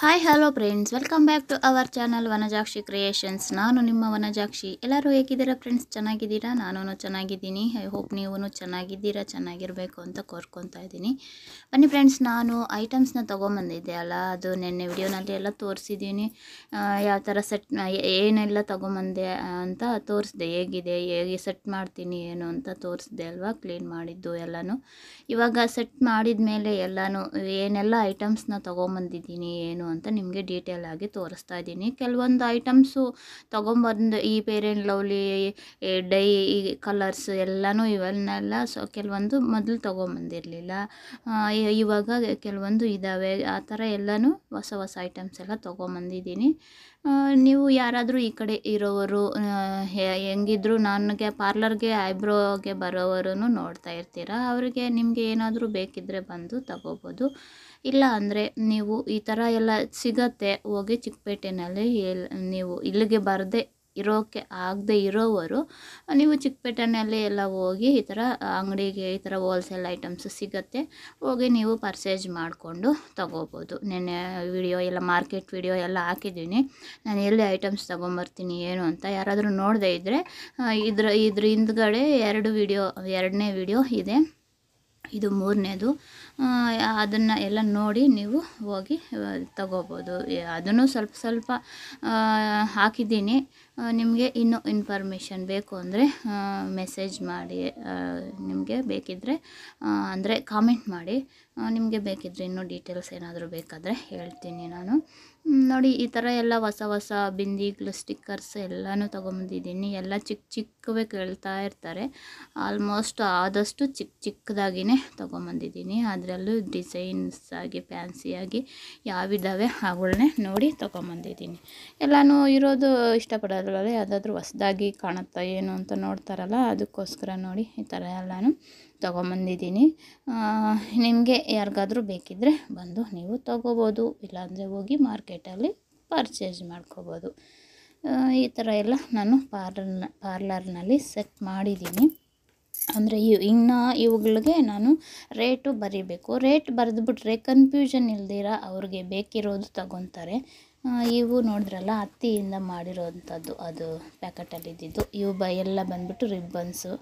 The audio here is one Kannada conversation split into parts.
Hi hello friends welcome back to our channel Vanajakshi creations ನಾನು ನಿಮ್ಮ ವನಜಾಕ್ಷಿ ಎಲ್ಲರೂ ಹೇಗಿದ್ದೀರಾ ಫ್ರೆಂಡ್ಸ್ ಚೆನ್ನಾಗಿದ್ದೀರಾ? ನಾನು ಚೆನ್ನಾಗಿದ್ದೀನಿ. ಐ ಹೋಪ್ ನೀವು ಚೆನ್ನಾಗಿದ್ದೀರಾ, ಚೆನ್ನಾಗಿರಬೇಕು ಅಂತ ಕೋರ್ಕೊತಾ ಇದ್ದೀನಿ. ಬನ್ನಿ ಫ್ರೆಂಡ್ಸ್ ನಾನು ಐಟಮ್ಸ್ನ ತೊಗೊಂಬಂದಿದ್ದೆ ಅಲ್ಲ, ಅದು ನಿನ್ನೆ ವಿಡಿಯೋನಲ್ಲಿ ಎಲ್ಲ ತೋರಿಸಿದ್ದೀನಿ. ಯಾವ ಥರ ಸೆಟ್ ಏನೆಲ್ಲ ತೊಗೊಂಬಂದೆ ಅಂತ ತೋರಿಸ್ದೆ. ಹೇಗಿದೆ, ಹೇಗೆ ಸೆಟ್ ಮಾಡ್ತೀನಿ, ಏನು ಅಂತ ತೋರಿಸ್ದೆ ಅಲ್ವಾ ಕ್ಲೀನ್ ಮಾಡಿದ್ದು ಎಲ್ಲನೂ. ಇವಾಗ ಸೆಟ್ ಮಾಡಿದ ಮೇಲೆ ಎಲ್ಲನೂ, ಏನೆಲ್ಲ ಐಟಮ್ಸ್ನ ತೊಗೊಂಬಂದಿದ್ದೀನಿ, ಏನು ಅಂತ ನಿಮಗೆ ಡೀಟೇಲ್ ಆಗಿ ತೋರಿಸ್ತಾ ಇದ್ದೀನಿ. ಕೆಲವೊಂದು ಐಟಮ್ಸು ತೊಗೊಂಬಂದು ಈ ಪೇರೆಂಟ್ ಲವ್ಲಿ ಡೈ ಕಲರ್ಸ್ ಎಲ್ಲನೂ ಇವನ್ನೆಲ್ಲ ಸೊ ಕೆಲವೊಂದು ಮೊದಲು ತೊಗೊಂಬಂದಿರಲಿಲ್ಲ. ಇವಾಗ ಕೆಲವೊಂದು ಇದ್ದಾವೆ ಆ ಥರ ಎಲ್ಲನೂ ಹೊಸ ಹೊಸ ಐಟಮ್ಸ್ ಎಲ್ಲ ತೊಗೊಂಬಂದಿದ್ದೀನಿ. ನೀವು ಯಾರಾದರೂ ಈ ಕಡೆ ಇರೋವರು ಹೆಂಗಿದ್ರು ನನಗೆ ಪಾರ್ಲರ್ಗೆ ಐಬ್ರೋಗೆ ಬರೋವರು ನೋಡ್ತಾ ಇರ್ತೀರ. ಅವರಿಗೆ ನಿಮಗೆ ಏನಾದರೂ ಬೇಕಿದ್ದರೆ ಬಂದು ತಗೋಬೋದು. ಇಲ್ಲ ಅಂದರೆ ನೀವು ಈ ಥರ ಎಲ್ಲ ಸಿಗತ್ತೆ, ಹೋಗಿ ಚಿಕ್ಕಪೇಟೆಯಲ್ಲಿ ನೀವು ಇಲ್ಲಿಗೆ ಬರದೆ ಇರೋಕ್ಕೆ ಆಗದೆ ಇರೋವರು, ನೀವು ಚಿಕ್ಕಪೇಟೆನಲ್ಲಿ ಎಲ್ಲ ಹೋಗಿ ಈ ಥರ ಅಂಗಡಿಗೆ ಈ ಥರ ಹೋಲ್ಸೇಲ್ ಐಟಮ್ಸ್ ಸಿಗತ್ತೆ, ಹೋಗಿ ನೀವು ಪರ್ಚೇಸ್ ಮಾಡಿಕೊಂಡು ತಗೋಬೋದು. ನೆನ್ನೆ ವಿಡಿಯೋ ಎಲ್ಲ ಮಾರ್ಕೆಟ್ ವಿಡಿಯೋ ಎಲ್ಲ ಹಾಕಿದ್ದೀನಿ. ನಾನು ಎಲ್ಲಿ ಐಟಮ್ಸ್ ತೊಗೊಂಬರ್ತೀನಿ, ಏನು ಅಂತ ಯಾರಾದರೂ ನೋಡದೇ ಇದ್ದರೆ ಇದ್ರ ಇದ್ರ ಹಿಂದ್ಗಡೆ ಎರಡು ವಿಡಿಯೋ ಎರಡನೇ ವಿಡಿಯೋ ಇದೆ. ಇದು ಮೂರನೇದು. ಅದನ್ನು ಎಲ್ಲ ನೋಡಿ ನೀವು ಹೋಗಿ ತಗೋಬೋದು. ಅದನ್ನು ಸ್ವಲ್ಪ ಸ್ವಲ್ಪ ಹಾಕಿದ್ದೀನಿ. ನಿಮಗೆ ಇನ್ನೂ ಇನ್ಫಾರ್ಮೇಷನ್ ಬೇಕು ಅಂದರೆ ಮೆಸೇಜ್ ಮಾಡಿ ನಿಮಗೆ ಬೇಕಿದ್ದರೆ ಅಂದರೆ ಕಾಮೆಂಟ್ ಮಾಡಿ. ನಿಮಗೆ ಬೇಕಿದ್ದರೆ ಇನ್ನೂ ಡೀಟೇಲ್ಸ್ ಏನಾದರೂ ಬೇಕಾದರೆ ಹೇಳ್ತೀನಿ ನಾನು. ನೋಡಿ, ಈ ಥರ ಎಲ್ಲ ಹೊಸ ಹೊಸ ಬಿಂದಿಗಳು ಸ್ಟಿಕ್ಕರ್ಸ್ ಎಲ್ಲನೂ ತೊಗೊಂಬಂದಿದ್ದೀನಿ. ಎಲ್ಲ ಚಿಕ್ಕ ಚಿಕ್ಕವೇ ಕೇಳ್ತಾ ಇರ್ತಾರೆ. ಆಲ್ಮೋಸ್ಟ್ ಆದಷ್ಟು ಚಿಕ್ಕ ಚಿಕ್ಕದಾಗಿನೇ ತೊಗೊಂಬಂದಿದ್ದೀನಿ. ಅದರಲ್ಲೂ ಡಿಸೈನ್ಸ್ ಆಗಿ ಫ್ಯಾನ್ಸಿಯಾಗಿ ಯಾವಿದ್ದಾವೆ ಅವುಗಳನ್ನೇ ನೋಡಿ ತೊಗೊಂಬಂದಿದ್ದೀನಿ. ಎಲ್ಲನೂ ಇರೋದು ಇಷ್ಟಪಡೋದ್ರಲ್ಲೇ ಯಾವುದಾದ್ರೂ ಹೊಸ್ದಾಗಿ ಕಾಣುತ್ತಾ ಏನು ಅಂತ ನೋಡ್ತಾರಲ್ಲ, ಅದಕ್ಕೋಸ್ಕರ ನೋಡಿ ಈ ಥರ ಎಲ್ಲನೂ ತೊಗೊಂಬಂದಿದ್ದೀನಿ. ನಿಮಗೆ ಯಾರಿಗಾದರೂ ಬೇಕಿದ್ದರೆ ಬಂದು ನೀವು ತೊಗೋಬೋದು, ಇಲ್ಲಾಂದರೆ ಹೋಗಿ ಮಾರ್ಕೆಟಲ್ಲಿ ಪರ್ಚೇಸ್ ಮಾಡ್ಕೋಬೋದು. ಈ ಥರ ಎಲ್ಲ ನಾನು ಪಾರ್ಲರ್ನ ಪಾರ್ಲರ್ನಲ್ಲಿ ಸೆಟ್ ಮಾಡಿದ್ದೀನಿ. ಅಂದರೆ ಇವು, ಇನ್ನು ಇವುಗಳಿಗೆ ನಾನು ರೇಟು ಬರೀಬೇಕು. ರೇಟ್ ಬರೆದ್ಬಿಟ್ರೆ ಕನ್ಫ್ಯೂಷನ್ ಇಲ್ದಿರ ಅವ್ರಿಗೆ ಬೇಕಿರೋದು ತಗೊತಾರೆ. ಇವು ನೋಡಿದ್ರಲ್ಲ ಹತ್ತಿಯಿಂದ ಮಾಡಿರೋವಂಥದ್ದು ಅದು ಪ್ಯಾಕೆಟಲ್ಲಿ ಇದ್ದಿದ್ದು ಇವು ಬ, ಎಲ್ಲ ಬಂದ್ಬಿಟ್ಟು ರಿಬ್ಬನ್ಸು.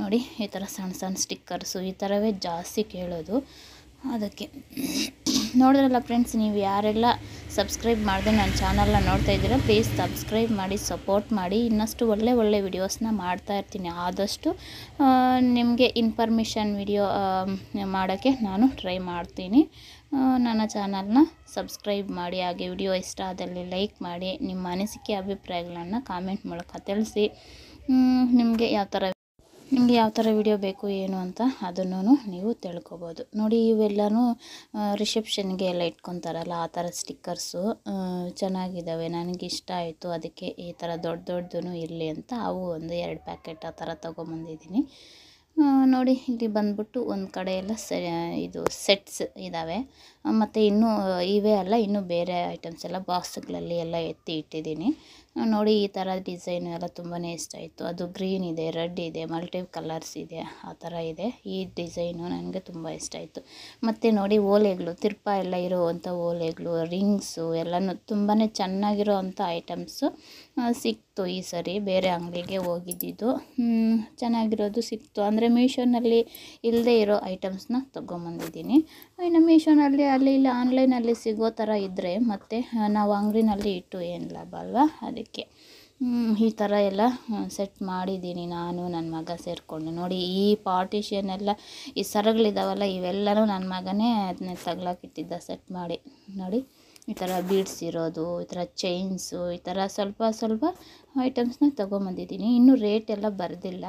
ನೋಡಿ, ಈ ಥರ ಸಣ್ಣ ಸಣ್ಣ ಸ್ಟಿಕ್ಕರ್ಸು, ಈ ಥರವೇ ಜಾಸ್ತಿ ಕೇಳೋದು. ಅದಕ್ಕೆ, ನೋಡಿದ್ರಲ್ಲ ಫ್ರೆಂಡ್ಸ್, ನೀವು ಯಾರೆಲ್ಲ ಸಬ್ಸ್ಕ್ರೈಬ್ ಮಾಡದೆ ನನ್ನ ಚಾನಲ್ನ ನೋಡ್ತಾ ಇದ್ದೀರಾ ಪ್ಲೀಸ್ ಸಬ್ಸ್ಕ್ರೈಬ್ ಮಾಡಿ ಸಪೋರ್ಟ್ ಮಾಡಿ. ಇನ್ನಷ್ಟು ಒಳ್ಳೆ ಒಳ್ಳೆ ವಿಡಿಯೋಸ್ನ ಮಾಡ್ತಾ ಇರ್ತೀನಿ. ಆದಷ್ಟು ನಿಮಗೆ ಇನ್ಫಾರ್ಮೇಷನ್ ವಿಡಿಯೋ ಮಾಡೋಕ್ಕೆ ನಾನು ಟ್ರೈ ಮಾಡ್ತೀನಿ. ನನ್ನ ಚಾನಲ್ನ ಸಬ್ಸ್ಕ್ರೈಬ್ ಮಾಡಿ, ಹಾಗೆ ವಿಡಿಯೋ ಇಷ್ಟ ಆದಲ್ಲಿ ಲೈಕ್ ಮಾಡಿ, ನಿಮ್ಮ ಅನಿಸಿಕೆ, ಅಭಿಪ್ರಾಯಗಳನ್ನು ಕಾಮೆಂಟ್ ಮೂಲಕ ತಿಳಿಸಿ. ನಿಮಗೆ ಯಾವ ಥರ ನಿಮಗೆ ಯಾವ ಥರ ವಿಡಿಯೋ ಬೇಕು, ಏನು ಅಂತ ಅದನ್ನು ನೀವು ತಿಳ್ಕೊಬೋದು. ನೋಡಿ, ಇವೆಲ್ಲನೂ ರಿಸೆಪ್ಷನ್ಗೆ ಎಲ್ಲ ಇಟ್ಕೊತಾರಲ್ಲ, ಆ ಥರ ಸ್ಟಿಕ್ಕರ್ಸು ಚೆನ್ನಾಗಿದ್ದಾವೆ ನನಗೆ ಇಷ್ಟ ಆಯಿತು, ಅದಕ್ಕೆ ಈ ಥರ ದೊಡ್ಡ ದೊಡ್ಡದು ಇರಲಿ ಅಂತ ಅವು ಒಂದು ಎರಡು ಪ್ಯಾಕೆಟ್ ಆ ಥರ ತೊಗೊಂಬಂದಿದ್ದೀನಿ. ನೋಡಿ, ಇಲ್ಲಿ ಬಂದ್ಬಿಟ್ಟು ಒಂದು ಕಡೆ ಎಲ್ಲ ಸೆ, ಇದು ಸೆಟ್ಸ್ ಇದ್ದಾವೆ ಮತ್ತು ಇನ್ನೂ, ಇವೇ ಅಲ್ಲ, ಇನ್ನೂ ಬೇರೆ ಐಟಮ್ಸ್ ಎಲ್ಲ ಬಾಕ್ಸ್ಗಳಲ್ಲಿ ಎಲ್ಲ ಎತ್ತಿ ಇಟ್ಟಿದ್ದೀನಿ. ನೋಡಿ ಈ ಥರ ಡಿಸೈನ್ ಎಲ್ಲ ತುಂಬಾ ಇಷ್ಟ ಆಯಿತು. ಅದು ಗ್ರೀನ್ ಇದೆ, ರೆಡ್ ಇದೆ ಮಲ್ಟಿ ಕಲರ್ಸ್ ಇದೆ, ಆ ಥರ ಇದೆ. ಈ ಡಿಸೈನು ನನಗೆ ತುಂಬ ಇಷ್ಟ ಆಯಿತು. ಮತ್ತು ನೋಡಿ ಓಲೆಗಳು, ತಿರ್ಪ ಎಲ್ಲ ಇರುವಂಥ ಓಲೆಗಳು, ರಿಂಗ್ಸು ಎಲ್ಲನೂ ತುಂಬಾ ಚೆನ್ನಾಗಿರೋ ಅಂಥ ಐಟಮ್ಸು ಸಿಕ್ತು ಈ ಸರಿ. ಬೇರೆ ಅಂಗಡಿಗೆ ಹೋಗಿದ್ದಿದ್ದು ಚೆನ್ನಾಗಿರೋದು ಸಿಕ್ತು. ಅಂದರೆ ಮೀಶೋನಲ್ಲಿ ಇಲ್ಲದೆ ಇರೋ ಐಟಮ್ಸ್ನ ತೊಗೊಂಬಂದಿದ್ದೀನಿ. ಇನ್ನು ಮೀಶೋನಲ್ಲಿ ಅಲ್ಲಿ ಇಲ್ಲಿ, ಆನ್ಲೈನಲ್ಲಿ ಸಿಗೋ ಥರ ಇದ್ದರೆ ಮತ್ತು ನಾವು ಅಂಗಡಿನಲ್ಲಿ ಇಟ್ಟು ಏನು ಲಾಭ ಅಲ್ವಾ? ಅದಕ್ಕೆ ಹ್ಮ್, ಈ ಥರ ಎಲ್ಲ ಸೆಟ್ ಮಾಡಿದ್ದೀನಿ ನಾನು ನನ್ನ ಮಗ ಸೇರಿಕೊಂಡು. ನೋಡಿ ಈ ಪಾರ್ಟಿಷನ್ ಎಲ್ಲ ಈ ಸರಗಳಿದಾವಲ್ಲ ಇವೆಲ್ಲನೂ ನನ್ನ ಮಗನೇ ಅದನ್ನ ತಗ್ಲಾಕಿಟ್ಟಿದ್ದ ಸೆಟ್ ಮಾಡಿ. ನೋಡಿ ಈ ಥರ ಬೀಡ್ಸ್ ಇರೋದು ಈ ಥರ ಚೈನ್ಸು ಈ ಥರ ಸ್ವಲ್ಪ ಸ್ವಲ್ಪ ಐಟಮ್ಸ್ನ ತೊಗೊಂಬಂದಿದ್ದೀನಿ. ಇನ್ನೂ ರೇಟ್ ಎಲ್ಲ ಬರೆದಿಲ್ಲ.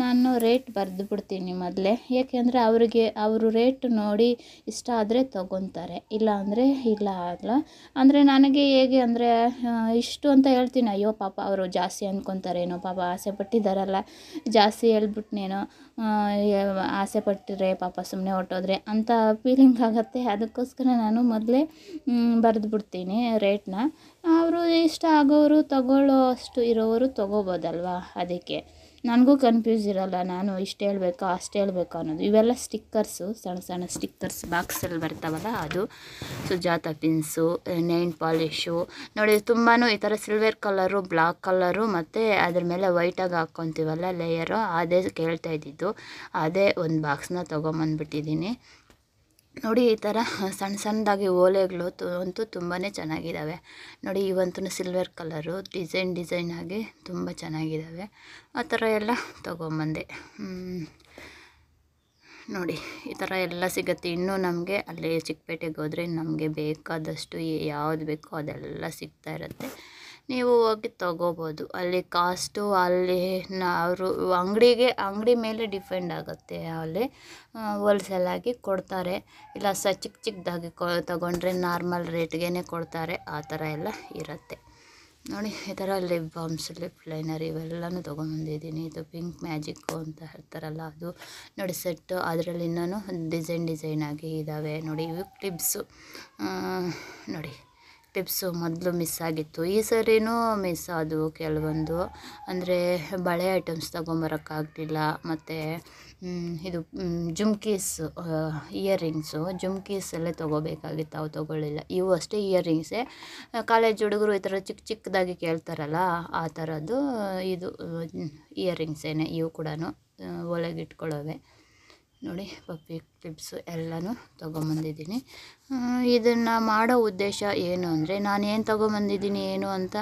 ನಾನು ರೇಟ್ ಬರೆದು ಬಿಡ್ತೀನಿ ಮೊದಲೇ ಏಕೆಂದರೆ ಅವರಿಗೆ, ಅವರು ರೇಟ್ ನೋಡಿ ಇಷ್ಟ ಆದರೆ ತೊಗೊತಾರೆ. ಇಲ್ಲ ಅಂದರೆ ಇಲ್ಲ ಆಗಲ್ಲ ಅಂದರೆ ನನಗೆ ಹೇಗೆ ಅಂದರೆ ಇಷ್ಟು ಅಂತ ಹೇಳ್ತೀನಿ. ಅಯ್ಯೋ ಪಾಪ ಅವರು ಜಾಸ್ತಿ ಅಂದ್ಕೊತಾರೇನೋ ಪಾಪ ಆಸೆ ಪಟ್ಟಿದ್ದಾರಲ್ಲ ಜಾಸ್ತಿ ಹೇಳ್ಬಿಟ್ನೇನೋ ಆಸೆ ಪಟ್ಟಿದ್ರೆ ಪಾಪ ಸುಮ್ಮನೆ ಹೊಟ್ಟೋದ್ರೆ ಅಂತ ಫೀಲಿಂಗ್ ಆಗುತ್ತೆ. ಅದಕ್ಕೋಸ್ಕರ ನಾನು ಮೊದಲೇ ಬರೆದು ಬಿಡ್ತೀನಿ ರೇಟ್ನ ಅವರು ಇಷ್ಟ ಆಗೋರು ತಗೊಳ್ಳೋ ಅಷ್ಟು ಇರೋರು ತೊಗೋಬೋದಲ್ವಾ? ಅದಕ್ಕೆ. ನನಗೂ ಕನ್ಫ್ಯೂಸ್ ಇರೋಲ್ಲ. ನಾನು ಇಷ್ಟು ಹೇಳಬೇಕಾ, ಅಷ್ಟು ಹೇಳಬೇಕಾ ಅನ್ನೋದು. ಇವೆಲ್ಲ ಸ್ಟಿಕ್ಕರ್ಸು ಸಣ್ಣ ಸಣ್ಣ ಸ್ಟಿಕ್ಕರ್ಸ್ ಬಾಕ್ಸಲ್ಲಿ ಬರ್ತಾವಲ್ಲ ಅದು. ಸುಜಾತ ಪಿನ್ಸು ನೈನ್ ಪಾಲಿಶು ನೋಡಿ ತುಂಬಾ ಈ ಥರ ಸಿಲ್ವರ್ ಕಲರು ಬ್ಲಾಕ್ ಕಲರು ಮತ್ತು ಅದ್ರ ಮೇಲೆ ವೈಟಾಗಿ ಹಾಕ್ಕೊತೀವಲ್ಲ ಲೇಯರು ಅದೇ ಕೇಳ್ತಾ ಇದ್ದಿದ್ದು. ಅದೇ ಒಂದು ಬಾಕ್ಸ್ನ ತೊಗೊಂಬಂದ್ಬಿಟ್ಟಿದ್ದೀನಿ. ನೋಡಿ, ಈ ಥರ ಸಣ್ಣ ಸಣ್ಣದಾಗಿ ಓಲೆಗಳು ತು, ಅಂತೂ ತುಂಬಾ ಚೆನ್ನಾಗಿದ್ದಾವೆ ನೋಡಿ ಇವಂತೂ ಸಿಲ್ವರ್ ಕಲರು ಡಿಸೈನ್ ಡಿಸೈನ್ ಆಗಿ ತುಂಬ ಚೆನ್ನಾಗಿದ್ದಾವೆ ಆ ಥರ ಎಲ್ಲ ತೊಗೊಂಬಂದೆ. ನೋಡಿ, ಈ ಥರ ಎಲ್ಲ ಸಿಗುತ್ತೆ. ಇನ್ನೂ ನಮಗೆ ಅಲ್ಲಿ ಚಿಕ್ಕಪೇಟೆಗೆ ಹೋದರೆ ನಮಗೆ ಬೇಕಾದಷ್ಟು ಯಾವ್ದು ಬೇಕೋ ಅದೆಲ್ಲ ಸಿಗ್ತಾ ಇರುತ್ತೆ. ನೀವು ಹೋಗಿ ತಗೋಬೋದು. ಅಲ್ಲಿ ಕಾಸ್ಟು ಅಲ್ಲಿ ಅವರು ಅಂಗಡಿಗೆ, ಅಂಗಡಿ ಮೇಲೆ ಡಿಪೆಂಡ್ ಆಗುತ್ತೆ ಅಲ್ಲಿ. ಹೋಲ್ಸೇಲಾಗಿ ಕೊಡ್ತಾರೆ. ಇಲ್ಲ, ಸ ಚಿಕ್ಕ ಚಿಕ್ಕದಾಗಿ ಕೊ, ತಗೊಂಡ್ರೆ ನಾರ್ಮಲ್ ರೇಟ್ಗೇ ಕೊಡ್ತಾರೆ. ಆ ಥರ ಎಲ್ಲ ಇರುತ್ತೆ. ನೋಡಿ, ಈ ಥರ ಲಿಪ್ ಬಾಮ್ಸ್ ಲಿಪ್ ಲೈನರ್ ಇವೆಲ್ಲನೂ ತೊಗೊಂಬಂದಿದ್ದೀನಿ ಇದು ಪಿಂಕ್ ಮ್ಯಾಜಿಕ್ಕು ಅಂತ ಹೇಳ್ತಾರಲ್ಲ ಅದು. ನೋಡಿ ಸೆಟ್ಟು ಅದರಲ್ಲಿ ಇನ್ನೂ ಡಿಸೈನ್ ಡಿಸೈನ್ ಆಗಿ ಇದ್ದಾವೆ ನೋಡಿ, ಇವು ಕ್ಲಿಪ್ಸು ನೋಡಿ. ಕ್ಲಿಪ್ಸು ಮೊದಲು ಮಿಸ್ ಆಗಿತ್ತು. ಈ ಸರಿನೂ ಮಿಸ್ ಆದವು ಕೆಲವೊಂದು. ಅಂದರೆ ಬಳೆ ಐಟಮ್ಸ್ ತೊಗೊಂಬರೋಕ್ಕಾಗಲಿಲ್ಲ. ಮತ್ತು ಇದು ಜುಮ್ಕೀಸ್ ಇಯರಿಂಗ್ಸು. ಜುಮ್ಕೀಸ್ ಅಲ್ಲೇ ತೊಗೋಬೇಕಾಗಿತ್ತು. ಅವು ತೊಗೊಳ್ಳಿಲ್ಲ. ಇವು ಅಷ್ಟೇ ಇಯರಿಂಗ್ಸೇ. ಕಾಲೇಜ್ ಹುಡುಗರು ಈ ಥರ ಚಿಕ್ಕ ಚಿಕ್ಕದಾಗಿ ಕೇಳ್ತಾರಲ್ಲ, ಆ ಥರದ್ದು, ಇದು ಇಯರಿಂಗ್ಸೇನೆ ಇವು ಕೂಡ ಒಳಗಿಟ್ಕೊಳ್ಳೋವೆ. ನೋಡಿ ಪಪ್ಪಿ ಕ್ಲಿಪ್ಸು ಎಲ್ಲನೂ ತೊಗೊಂಬಂದಿದ್ದೀನಿ. ಇದನ್ನು ಮಾಡೋ ಉದ್ದೇಶ ಏನು ಅಂದರೆ ನಾನು ಏನು ತೊಗೊಂಬಂದಿದ್ದೀನಿ, ಏನು ಅಂತ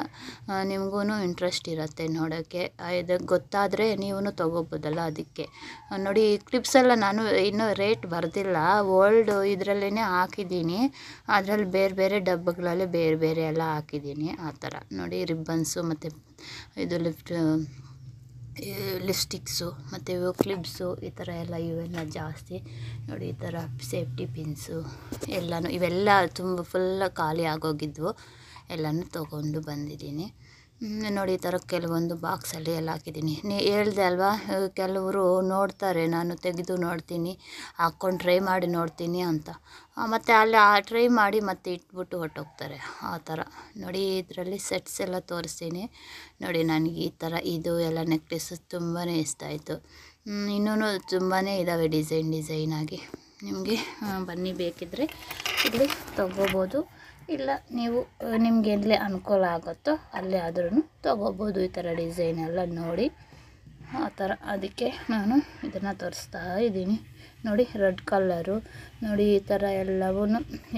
ನಿಮಗೂ ಇಂಟ್ರೆಸ್ಟ್ ಇರುತ್ತೆ ನೋಡೋಕ್ಕೆ ಇದು ಗೊತ್ತಾದರೆ ನೀವು ತೊಗೋಬೋದಲ್ಲ ಅದಕ್ಕೆ. ನೋಡಿ, ಈ ಕ್ಲಿಪ್ಸೆಲ್ಲ ನಾನು ಇನ್ನೂ ರೇಟ್ ಬರೆದಿಲ್ಲ. ಓಲ್ಡ್ ಇದರಲ್ಲೇ ಹಾಕಿದ್ದೀನಿ. ಅದರಲ್ಲಿ ಬೇರೆ ಬೇರೆ ಡಬ್ಬಗಳಲ್ಲಿ ಬೇರೆ ಬೇರೆ ಎಲ್ಲ ಹಾಕಿದ್ದೀನಿ. ಆ ಥರ. ನೋಡಿ ರಿಬ್ಬನ್ಸು ಮತ್ತು ಇದು ಲಿಫ್ಟ್ ಲಿಪ್ಸ್ಟಿಕ್ಸು ಮತ್ತು ಇವು ಕ್ಲಿಪ್ಸು ಈ ಥರ ಎಲ್ಲ ಇವೆಲ್ಲ ಜಾಸ್ತಿ. ನೋಡಿ ಈ ಥರ ಸೇಫ್ಟಿ ಪಿನ್ಸು ಎಲ್ಲನೂ ಇವೆಲ್ಲ ತುಂಬ ಫುಲ್ ಖಾಲಿ ಆಗೋಗಿದ್ವು. ಎಲ್ಲನೂ ತೊಗೊಂಡು ಬಂದಿದ್ದೀನಿ. ನೋಡಿ ಈ ಥರ ಕೆಲವೊಂದು ಬಾಕ್ಸಲ್ಲಿ ಎಲ್ಲ ಹಾಕಿದ್ದೀನಿ. ನೀ ಹೇಳ್ದೆ ಅಲ್ವಾ ಕೆಲವರು ನೋಡ್ತಾರೆ, ನಾನು ತೆಗೆದು ನೋಡ್ತೀನಿ, ಹಾಕ್ಕೊಂಡು ಟ್ರೈ ಮಾಡಿ ನೋಡ್ತೀನಿ ಅಂತ. ಮತ್ತು ಅಲ್ಲಿ ಆ ಟ್ರೈ ಮಾಡಿ ಮತ್ತೆ ಇಟ್ಬಿಟ್ಟು ಹೊಟ್ಟೋಗ್ತಾರೆ ಆ ಥರ. ನೋಡಿ, ಇದರಲ್ಲಿ ಸೆಟ್ಸ್ ಎಲ್ಲ ತೋರಿಸ್ತೀನಿ. ನೋಡಿ, ನನಗೆ ಈ ಥರ ಇದು ಎಲ್ಲ ನೆಕ್ಲೆಸ್ ತುಂಬಾ ಇಷ್ಟ ಆಯಿತು. ಇನ್ನೂ ತುಂಬಾ ಇದ್ದಾವೆ ಡಿಸೈನ್ ಡಿಸೈನ್ ಆಗಿ. ನಿಮಗೆ ಬನ್ನಿ ಬೇಕಿದ್ದರೆ ಇಲ್ಲಿ ತೊಗೋಬೋದು. ಇಲ್ಲ, ನೀವು ನಿಮ್ಗೆ ಎಲ್ಲೇ ಅನುಕೂಲ ಆಗುತ್ತೋ ಅಲ್ಲೇ ಆದ್ರೂ ತೊಗೋಬೋದು ಈ ಥರ ಡಿಸೈನ್ ಎಲ್ಲ ನೋಡಿ. ಆ ಥರ ಅದಕ್ಕೆ ನಾನು ಇದನ್ನು ತೋರಿಸ್ತಾ ಇದ್ದೀನಿ. ನೋಡಿ, ರೆಡ್ ಕಲ್ಲರು ನೋಡಿ ಈ ಥರ ಎಲ್ಲವೂ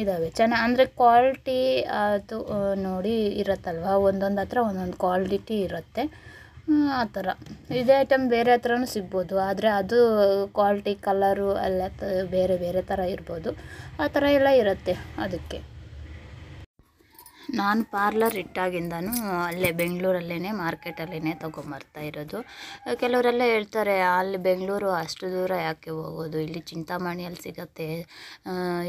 ಇದ್ದಾವೆ ಚೆನ್ನಾಗಿ ಅಂದರೆ ಕ್ವಾಲಿಟಿ ಅದು ನೋಡಿ ಇರುತ್ತಲ್ವ? ಒಂದೊಂದು ಹತ್ರ ಒಂದೊಂದು ಕ್ವಾಲಿಟಿ ಇರುತ್ತೆ. ಆ, ಥರ. ಇದೇ ಐಟಮ್ ಬೇರೆ ಹತ್ರನೂ ಸಿಗ್ಬೋದು. ಆದರೆ ಅದು ಕ್ವಾಲ್ಟಿ ಕಲರು ಎಲ್ಲ ಬೇರೆ ಬೇರೆ ಥರ ಇರ್ಬೋದು. ಆ ಥರ ಎಲ್ಲ ಇರುತ್ತೆ ಅದಕ್ಕೆ. ನಾನು ಪಾರ್ಲರ್ ಇಟ್ಟಾಗಿಂದನೂ ಅಲ್ಲೇ ಬೆಂಗಳೂರಲ್ಲೇ ಮಾರ್ಕೆಟಲ್ಲೇ ತೊಗೊಂಬರ್ತಾ ಇರೋದು. ಕೆಲವರೆಲ್ಲ ಹೇಳ್ತಾರೆ, ಅಲ್ಲಿ ಬೆಂಗಳೂರು ಅಷ್ಟು ದೂರ ಯಾಕೆ ಹೋಗೋದು? ಇಲ್ಲಿ ಚಿಂತಾಮಣಿಯಲ್ಲಿ ಸಿಗತ್ತೆ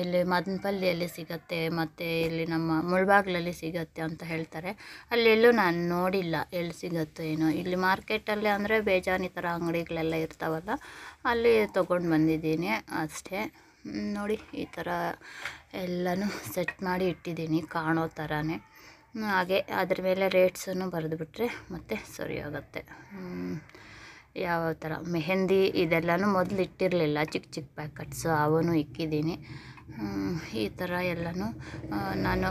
ಇಲ್ಲಿ ಮದನಪಲ್ಲಿಯಲ್ಲಿ ಸಿಗತ್ತೆ, ಮತ್ತು ಇಲ್ಲಿ ನಮ್ಮ ಮುಳ್ಬಾಗ್ಲಲ್ಲಿ ಸಿಗತ್ತೆ ಅಂತ ಹೇಳ್ತಾರೆ. ಅಲ್ಲೆಲ್ಲೂ ನಾನು ನೋಡಿಲ್ಲ ಎಲ್ಲಿ ಸಿಗತ್ತೋ ಏನೋ. ಇಲ್ಲಿ ಮಾರ್ಕೆಟಲ್ಲಿ ಅಂದರೆ ಬೇಜಾನಿ ಥರ ಅಂಗಡಿಗಳೆಲ್ಲ ಇರ್ತಾವಲ್ಲ, ಅಲ್ಲಿ ತೊಗೊಂಡು ಬಂದಿದ್ದೀನಿ ಅಷ್ಟೇ. ನೋಡಿ, ಈ ಥರ ಎಲ್ಲನೂ ಸೆಟ್ ಮಾಡಿ ಇಟ್ಟಿದ್ದೀನಿ ಕಾಣೋ ಥರನೇ ಹಾಗೆ ಅದ್ರ ಮೇಲೆ ರೇಟ್ಸನ್ನು ಬರೆದುಬಿಟ್ರೆ ಮತ್ತೆ ಸರಿ ಆಗುತ್ತೆ. ಯಾವ ಥರ ಮೆಹಂದಿ ಇದೆಲ್ಲನೂ ಮೊದಲು ಇಟ್ಟಿರಲಿಲ್ಲ. ಚಿಕ್ಕ ಚಿಕ್ಕ ಪ್ಯಾಕೆಟ್ಸು ಅವನು ಇಕ್ಕಿದ್ದೀನಿ. ಈ ಥರ ಎಲ್ಲನೂ ನಾನು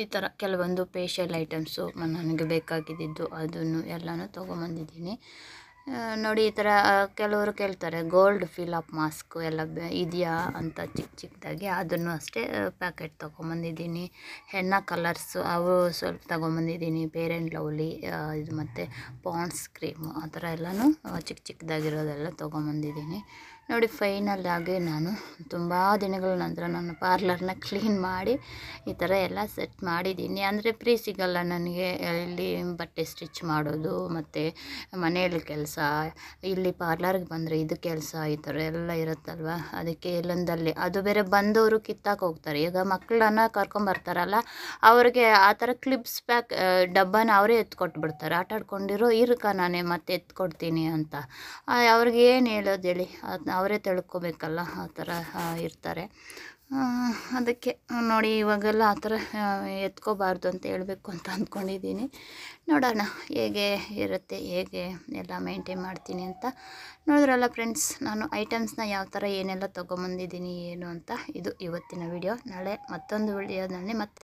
ಈ ಥರ ಕೆಲವೊಂದು ಫೇಶಿಯಲ್ ಐಟಮ್ಸು ನನಗೆ ಬೇಕಾಗಿದ್ದಿದ್ದು ಅದನ್ನು ಎಲ್ಲನೂ ತೊಗೊಂಬಂದಿದ್ದೀನಿ. ನೋಡಿ ಈ ಥರ ಕೆಲವರು ಕೇಳ್ತಾರೆ ಗೋಲ್ಡ್ ಫಿಲ್-ಅಪ್ ಮಾಸ್ಕು ಎಲ್ಲ ಇದೆಯಾ ಅಂತ ಚಿಕ್ಕ ಚಿಕ್ಕದಾಗಿ ಅದನ್ನು ಅಷ್ಟೇ ಪ್ಯಾಕೆಟ್ ತೊಗೊಂಬಂದಿದ್ದೀನಿ. ಹೆಣ್ಣ ಕಲರ್ಸು ಅವು ಸ್ವಲ್ಪ ತೊಗೊಂಬಂದಿದ್ದೀನಿ. ಪೇರೆಂಟ್ ಲವ್ಲಿ ಇದು ಮತ್ತು ಪಾಂಡ್ಸ್ ಕ್ರೀಮು ಆ ಥರ ಎಲ್ಲನೂ ಚಿಕ್ಕ ಚಿಕ್ಕದಾಗಿರೋದೆಲ್ಲ ತೊಗೊಂಬಂದಿದ್ದೀನಿ. ನೋಡಿ ಫೈನಲ್ ಆಗಿ ನಾನು ತುಂಬ ದಿನಗಳ ನಂತರ ನನ್ನ ಪಾರ್ಲರ್ನ ಕ್ಲೀನ್ ಮಾಡಿ ಈ ಥರ ಎಲ್ಲ ಸೆಟ್ ಮಾಡಿದ್ದೀನಿ. ಅಂದರೆ ಫ್ರೀ ಸಿಗಲ್ಲ ನನಗೆ. ಇಲ್ಲಿ ಬಟ್ಟೆ ಸ್ಟಿಚ್ ಮಾಡೋದು, ಮತ್ತು ಮನೆಯಲ್ಲಿ ಕೆಲಸ, ಇಲ್ಲಿ ಪಾರ್ಲರ್ಗೆ ಬಂದರೆ ಇದು ಕೆಲಸ, ಈ ಥರ ಎಲ್ಲ ಇರುತ್ತಲ್ವ? ಅದಕ್ಕೆ ಇಲ್ಲೊಂದಲ್ಲಿ. ಅದು ಬೇರೆ ಬಂದವರು ಕಿತ್ತಾಕ್ ಹೋಗ್ತಾರೆ. ಈಗ ಮಕ್ಕಳನ್ನ ಕರ್ಕೊಂಬರ್ತಾರಲ್ಲ ಅವ್ರಿಗೆ ಆ ಥರ ಕ್ಲಿಪ್ಸ್ ಪ್ಯಾಕ್ ಡಬ್ಬನ ಅವರೇ ಎತ್ಕೊಟ್ಬಿಡ್ತಾರೆ. ಆಟ ಆಡ್ಕೊಂಡಿರೋ ಇರುಕ ನಾನೇ ಮತ್ತೆ ಎತ್ಕೊಡ್ತೀನಿ ಅಂತ. ಅವ್ರಿಗೆ ಏನು ಹೇಳೋದು ಹೇಳಿ? ಅದ್ನ ಅವರೇ ತಿಳ್ಕೊಬೇಕಲ್ಲ ಆ ಥರ ಇರ್ತಾರೆ. ಅದಕ್ಕೆ ನೋಡಿ ಇವಾಗೆಲ್ಲ ಆ ಥರ ಎತ್ಕೋಬಾರ್ದು ಅಂತ ಹೇಳಬೇಕು ಅಂತ ಅಂದ್ಕೊಂಡಿದ್ದೀನಿ. ನೋಡೋಣ ಹೇಗೆ ಇರುತ್ತೆ, ಹೇಗೆ ಎಲ್ಲ ಮೇಂಟೈನ್ ಮಾಡ್ತೀನಿ ಅಂತ. ನೋಡಿದ್ರಲ್ಲ ಫ್ರೆಂಡ್ಸ್, ನಾನು ಐಟಮ್ಸ್ನ ಯಾವ ಥರ ಏನೆಲ್ಲ ತೊಗೊಂಬಂದಿದ್ದೀನಿ, ಏನು ಅಂತ. ಇದು ಇವತ್ತಿನ ವಿಡಿಯೋ. ನಾಳೆ ಮತ್ತೊಂದು ವಿಡಿಯೋದಲ್ಲಿ ಮತ್ತೆ